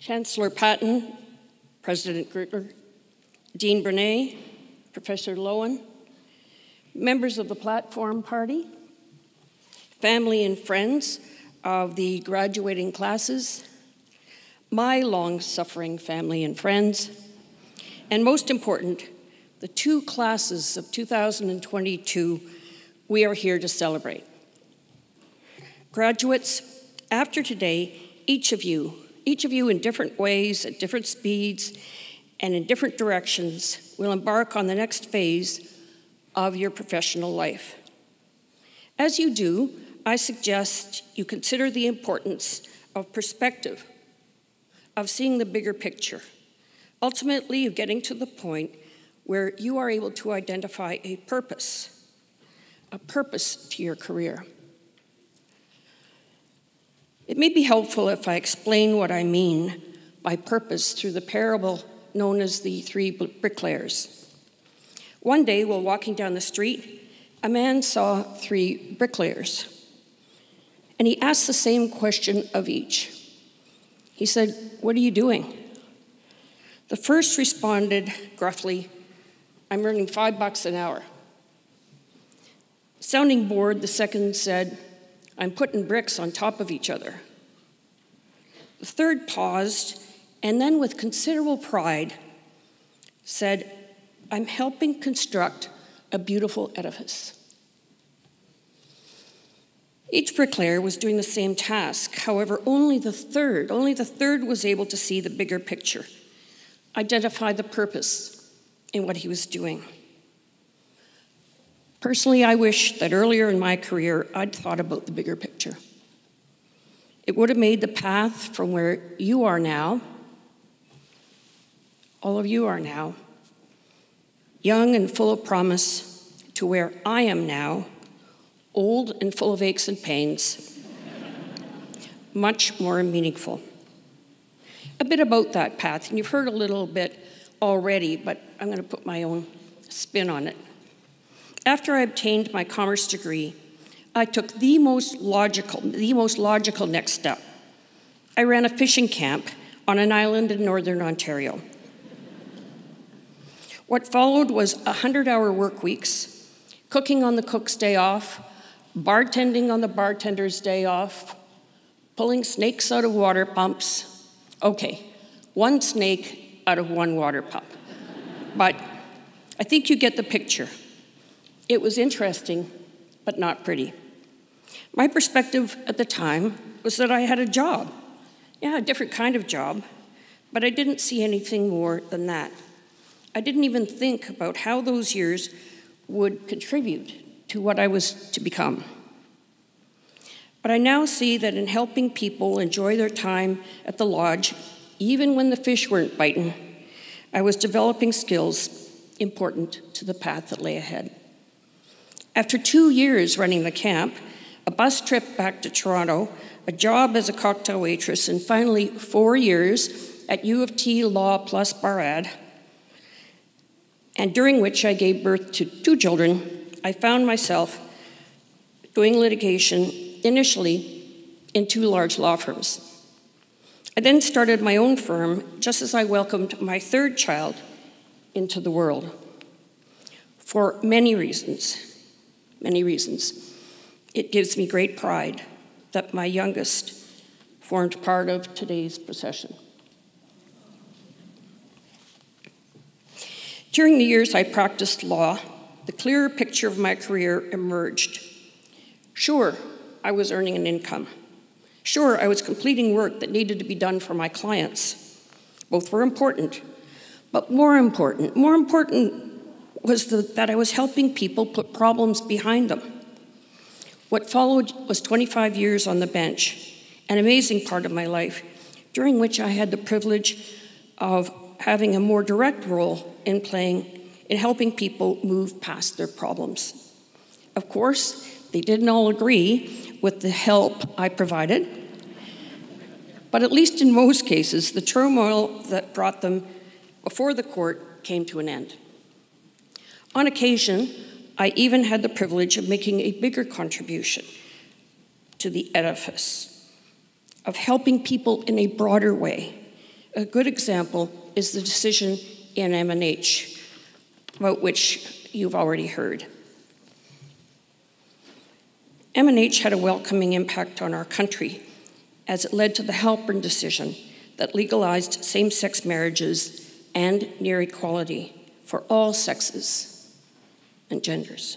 Chancellor Patten, President Gertler, Dean Brunnée, Professor Lowen, members of the Platform Party, family and friends of the graduating classes, my long suffering family and friends, and most important, the two classes of 2022 we are here to celebrate. Graduates, after today, each of you, each of you in different ways, at different speeds, and in different directions, will embark on the next phase of your professional life. As you do, I suggest you consider the importance of perspective, of seeing the bigger picture, ultimately, of getting to the point where you are able to identify a purpose, a purpose to your career. It may be helpful if I explain what I mean by purpose through the parable known as the three bricklayers. One day, while walking down the street, a man saw three bricklayers, and he asked the same question of each. He said, What are you doing? The first responded gruffly, I'm earning five bucks an hour. Sounding bored, the second said, I'm putting bricks on top of each other. The third paused and then, with considerable pride, said, I'm helping construct a beautiful edifice. Each bricklayer was doing the same task. However, only the third, only the third was able to see the bigger picture, identify the purpose in what he was doing. Personally, I wish that earlier in my career I'd thought about the bigger picture. It would have made the path from where you are now, all of you are now, young and full of promise, to where I am now, old and full of aches and pains, much more meaningful. A bit about that path, and you've heard a little bit already, but I'm going to put my own spin on it. After I obtained my commerce degree, I took the most logical, the most logical next step. I ran a fishing camp on an island in northern Ontario. What followed was 100 hour work weeks, cooking on the cook's day off, bartending on the bartender's day off, pulling snakes out of water pumps. Okay, one snake out of one water pump. but I think you get the picture. It was interesting, but not pretty. My perspective at the time was that I had a job. Yeah, a different kind of job, but I didn't see anything more than that. I didn't even think about how those years would contribute to what I was to become. But I now see that in helping people enjoy their time at the lodge, even when the fish weren't biting, I was developing skills important to the path that lay ahead. After two years running the camp, a bus trip back to Toronto, a job as a cocktail waitress, and finally four years at U of T Law plus bar ad, and during which I gave birth to two children I found myself doing litigation initially in two large law firms. I then started my own firm just as I welcomed my third child into the world. For many reasons, many reasons. It gives me great pride that my youngest formed part of today's procession. During the years I practiced law, the clearer picture of my career emerged. Sure, I was earning an income. Sure, I was completing work that needed to be done for my clients. Both were important. But more important, more important was the, that I was helping people put problems behind them. What followed was 25 years on the bench, an amazing part of my life, during which I had the privilege of having a more direct role in playing in helping people move past their problems. Of course, they didn't all agree with the help I provided, but at least in most cases, the turmoil that brought them before the court came to an end. On occasion, I even had the privilege of making a bigger contribution to the edifice, of helping people in a broader way, A good example is the decision in MNH, about which you've already heard. MNH had a welcoming impact on our country as it led to the Halpern decision that legalized same sex marriages and near equality for all sexes and genders.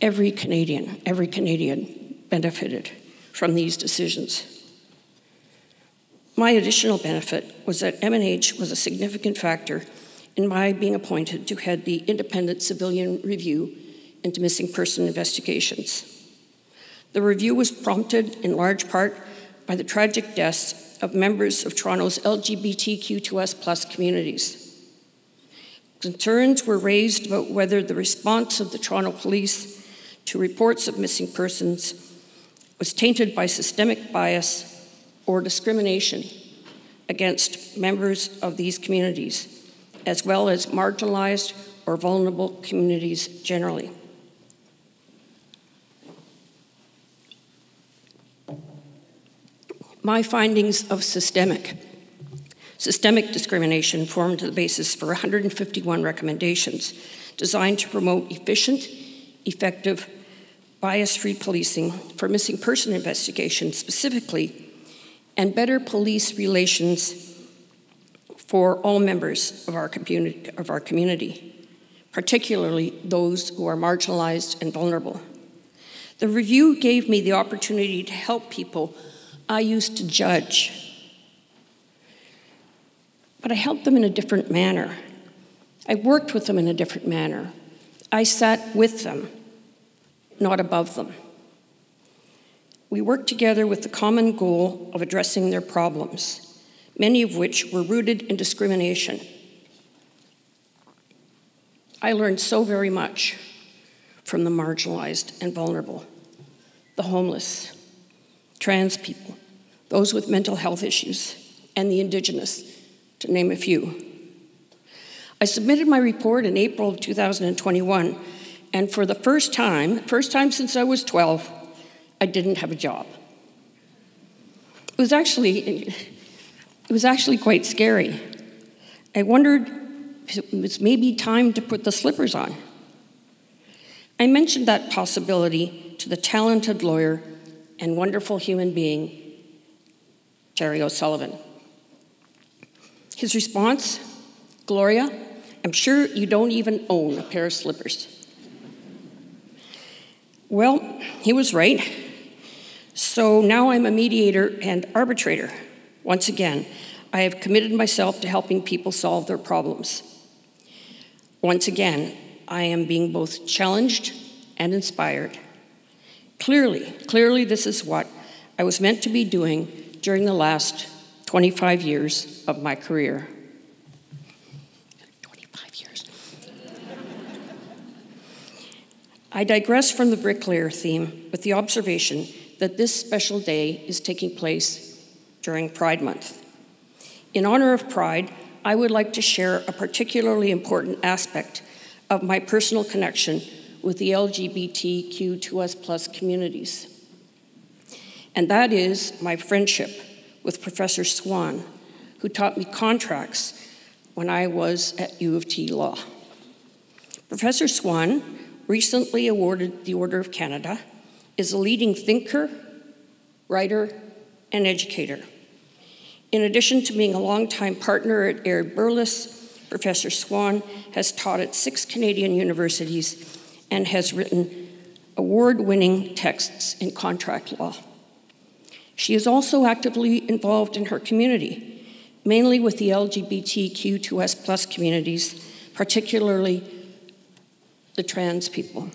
Every Canadian, every Canadian benefited from these decisions. My additional benefit was that MNH was a significant factor in my being appointed to head the Independent Civilian Review into Missing Person Investigations. The review was prompted in large part by the tragic deaths of members of Toronto's LGBTQ2S plus communities. Concerns were raised about whether the response of the Toronto Police to reports of missing persons was tainted by systemic bias or discrimination against members of these communities, as well as marginalized or vulnerable communities generally. My findings of systemic Systemic discrimination formed the basis for 151 recommendations designed to promote efficient, effective, bias free policing for missing person investigations specifically, and better police relations for all members of our community, of our community particularly those who are marginalized and vulnerable. The review gave me the opportunity to help people I used to judge but I helped them in a different manner. I worked with them in a different manner. I sat with them, not above them. We worked together with the common goal of addressing their problems, many of which were rooted in discrimination. I learned so very much from the marginalized and vulnerable, the homeless, trans people, those with mental health issues, and the Indigenous to name a few. I submitted my report in April of 2021, and for the first time, first time since I was 12, I didn't have a job. It was actually, it was actually quite scary. I wondered if it was maybe time to put the slippers on. I mentioned that possibility to the talented lawyer and wonderful human being, Terry O'Sullivan. His response Gloria, I'm sure you don't even own a pair of slippers. Well, he was right. So now I'm a mediator and arbitrator. Once again, I have committed myself to helping people solve their problems. Once again, I am being both challenged and inspired. Clearly, clearly, this is what I was meant to be doing during the last 25 years of my career. 25 years. I digress from the bricklayer theme with the observation that this special day is taking place during Pride Month. In honor of Pride, I would like to share a particularly important aspect of my personal connection with the LGBTQ2S plus communities. And that is my friendship with Professor Swan, who taught me contracts when I was at U of T Law. Professor Swan, recently awarded the Order of Canada, is a leading thinker, writer, and educator. In addition to being a longtime partner at Aird Berlis, Professor Swan has taught at six Canadian universities and has written award winning texts in contract law. She is also actively involved in her community, mainly with the LGBTQ2S plus communities, particularly the trans people.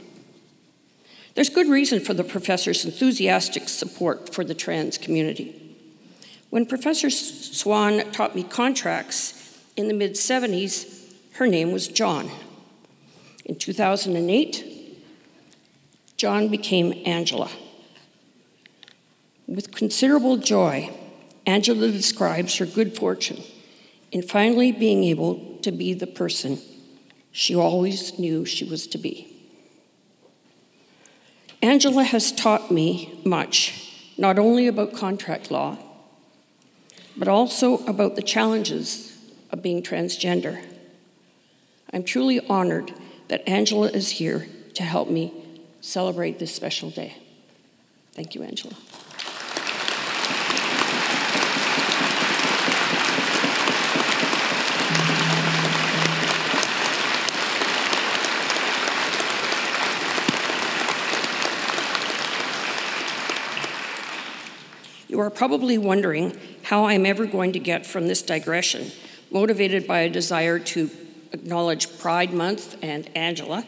There's good reason for the professor's enthusiastic support for the trans community. When Professor Swan taught me contracts in the mid 70s, her name was John. In 2008, John became Angela. With considerable joy, Angela describes her good fortune in finally being able to be the person she always knew she was to be. Angela has taught me much, not only about contract law, but also about the challenges of being transgender. I'm truly honored that Angela is here to help me celebrate this special day. Thank you, Angela. You are probably wondering how I'm ever going to get from this digression, motivated by a desire to acknowledge Pride Month and Angela,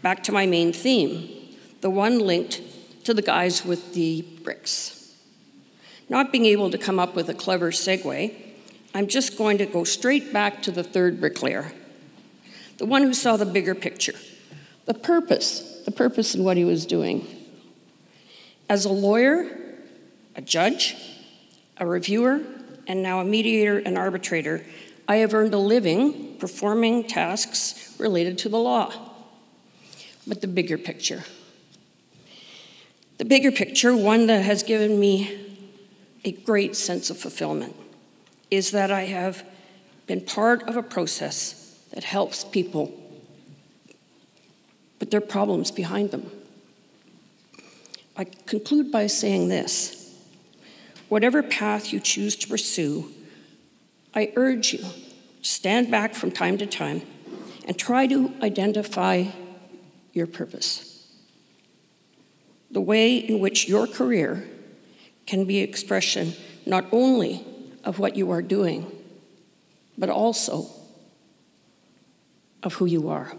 back to my main theme, the one linked to the guys with the bricks. Not being able to come up with a clever segue, I'm just going to go straight back to the third bricklayer, the one who saw the bigger picture, the purpose, the purpose in what he was doing. As a lawyer, a judge, a reviewer, and now a mediator and arbitrator, I have earned a living performing tasks related to the law. But the bigger picture. The bigger picture, one that has given me a great sense of fulfillment, is that I have been part of a process that helps people put their problems behind them. I conclude by saying this Whatever path you choose to pursue, I urge you stand back from time to time and try to identify your purpose. The way in which your career can be expression not only of what you are doing, but also of who you are.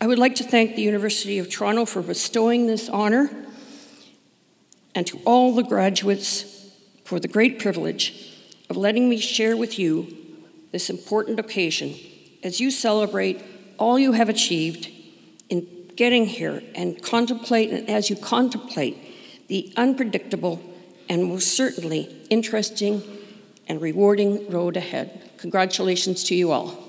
I would like to thank the University of Toronto for bestowing this honor and to all the graduates for the great privilege of letting me share with you this important occasion as you celebrate all you have achieved in getting here and contemplate, and as you contemplate the unpredictable and most certainly interesting and rewarding road ahead. Congratulations to you all.